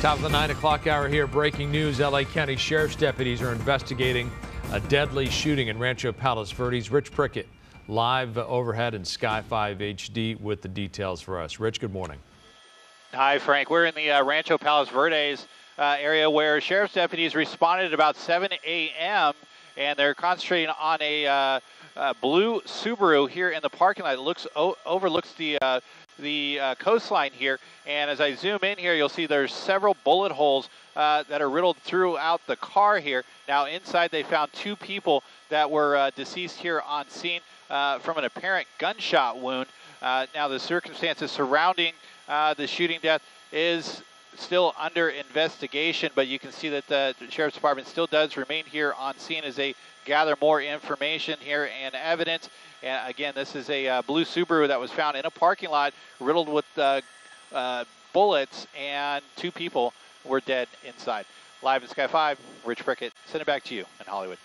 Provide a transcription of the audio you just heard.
Top of the 9 o'clock hour here. Breaking news LA County Sheriff's deputies are investigating a deadly shooting in Rancho Palos Verdes. Rich Prickett live overhead in Sky 5 HD with the details for us. Rich, good morning. Hi, Frank. We're in the uh, Rancho Palos Verdes uh, area where sheriff's deputies responded at about 7 a.m. and they're concentrating on a uh, uh, blue Subaru here in the parking lot. It looks overlooks the uh, the uh, coastline here. And as I zoom in here, you'll see there's several bullet holes uh, that are riddled throughout the car here. Now inside, they found two people that were uh, deceased here on scene from an apparent gunshot wound. Now the circumstances surrounding the shooting death is still under investigation, but you can see that the Sheriff's Department still does remain here on scene as they gather more information here and evidence. And again, this is a uh, blue Subaru that was found in a parking lot riddled with uh, uh, bullets, and two people were dead inside. Live in Sky 5, Rich Prickett. Send it back to you in Hollywood.